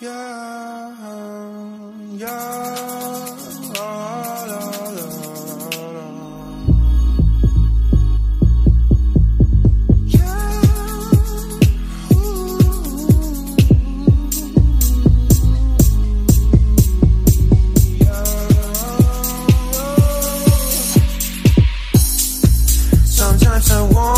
yeah, yeah. La, la, la, Yeah. Uh, uh, uh. Sometimes I want